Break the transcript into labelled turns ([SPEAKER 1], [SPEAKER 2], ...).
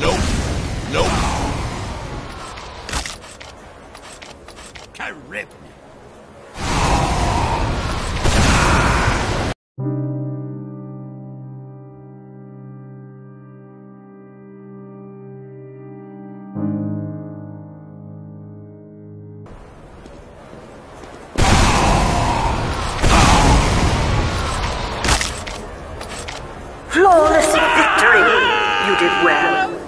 [SPEAKER 1] Nope. Nope. Me. Flawless victory! You did well.